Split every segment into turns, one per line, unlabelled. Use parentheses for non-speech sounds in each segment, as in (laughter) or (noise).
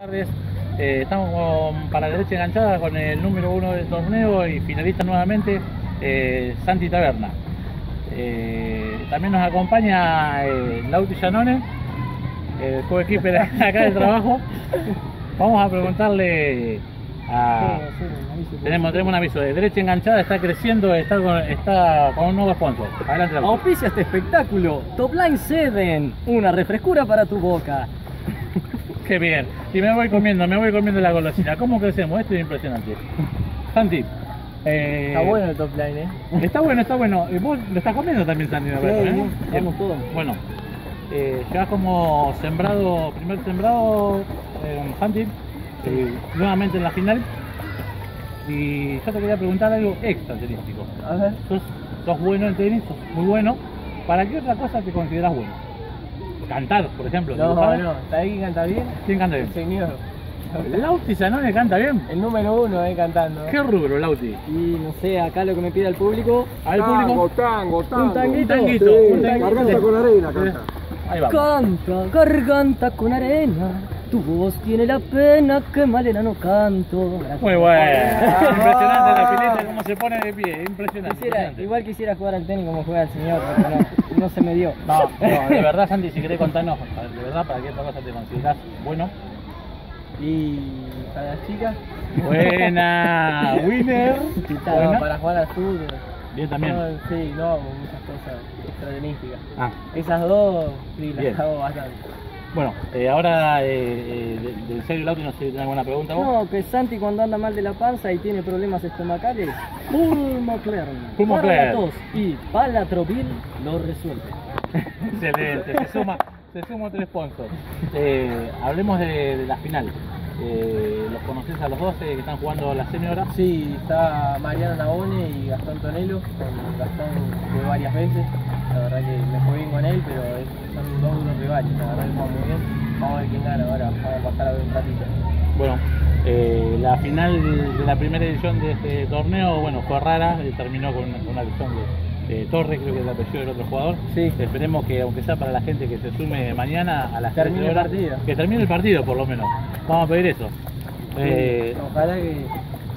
tardes. Eh, estamos para la derecha enganchada con el número uno del torneo y finalista nuevamente, eh, Santi Taberna. Eh, también nos acompaña Lauti Janone, el coequiper (laughs) acá del trabajo. Vamos a preguntarle a... Tenemos, tenemos un aviso de derecha enganchada, está creciendo, está con, está con un nuevo sponsor. Adelante, Lauti.
Auspicia este espectáculo. Top Line 7, una refrescura para tu boca.
Bien. Y me voy comiendo, me voy comiendo la golosina. ¿Cómo crecemos? Esto es impresionante. (laughs) Santi. eh,
Está bueno el top line, ¿eh?
Está bueno, está bueno. Y vos lo estás comiendo también, Santi, me parece, ¿eh?
Todos.
Bueno, eh, ya como sembrado, primer sembrado, eh, Santi, eh, nuevamente en la final. Y yo te quería preguntar algo extra tenístico.
A ver.
Sos, sos bueno en tenis, sos muy bueno. ¿Para qué otra cosa te consideras bueno? Cantar, por ejemplo. ¿te
No, no, ¿está ahí que canta bien?
¿Quién canta
El
bien?
señor.
Lauti Zanone canta bien.
El número uno, eh, cantando.
¿Qué rubro, Lauti?
Y no sé, acá lo que me pide el público.
Al público.
tango, tango.
Un tanguito.
Un tanguito.
Sí,
un tanguito.
garganta con arena, canta.
Ahí vamos.
Canta, garganta con arena. Tu voz tiene la pena que Malena no canto. Gracias.
Muy bueno. Impresionante la pileta, cómo se pone de pie. Impresionante.
Quisiera,
impresionante.
igual quisiera jugar al tenis como juega el señor, pero no, no se me dio.
No, no, de verdad, Santi, si querés contarnos, de verdad, ¿para qué otra cosa te considerás bueno?
Y para las chicas,
Buena, winner. Buena.
para jugar al fútbol.
Bien también.
No, sí, no, muchas cosas extratenísticas.
Ah,
Esas dos, sí, las hago bastante.
Bueno, eh, ahora, eh, eh, de- del serio Lauti, no sé si tenés alguna pregunta vos.
No, que Santi cuando anda mal de la panza y tiene problemas estomacales, (laughs) Pulmocler.
Pulmocler.
Para la tos y Palatrovil lo resuelve.
Excelente, se suma, se suma otro sponsor. Eh, hablemos de, de la final. Eh, ¿Los conocés a los dos eh, que están jugando la señora?
Sí, está Mariano Nabone y Gastón Tonelo, con Gastón de varias veces. La verdad que me fue bien con él, pero es- son dos duros rivales, la verdad que juegan muy bien. Vamos a ver quién gana ahora, vamos a pasar a ver un ratito.
Bueno, eh, la final de la primera edición de este torneo, bueno, fue rara, eh, terminó con una, con una lesión de, de Torres, creo que es el apellido del otro jugador.
Sí.
Esperemos que, aunque sea para la gente que se sume mañana a las
Termine
13
el
horas,
partido.
que termine el partido por lo menos. Vamos a pedir eso. Eh,
ojalá que,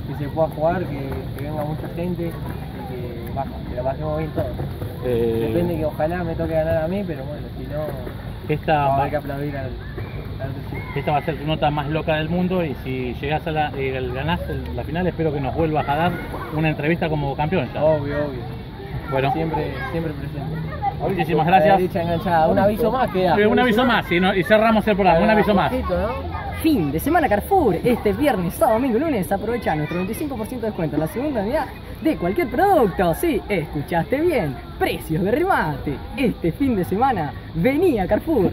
que se pueda jugar, que, que venga mucha gente y que, va, que la pasemos bien todos.
eh,
Depende que ojalá me toque ganar a mí, pero bueno, si no,
esta,
vamos a
va,
haber que aplaudir al,
esta va a ser tu nota más loca del mundo y si llegás a la, eh, ganás el- la final, espero que nos vuelvas a dar una entrevista como campeón. ya.
Obvio, obvio.
Bueno,
Siempre, siempre presente.
muchísimas gracias.
enganchada. Un aviso más queda.
Eh, un aviso más y, no- y cerramos el programa, un aviso más.
Poquito, ¿no? Fin de semana Carrefour. Este viernes, sábado, domingo lunes aprovecha nuestro 25% de descuento en la segunda unidad de cualquier producto. Sí, escuchaste bien. Precios de remate. Este fin de semana, vení a Carrefour.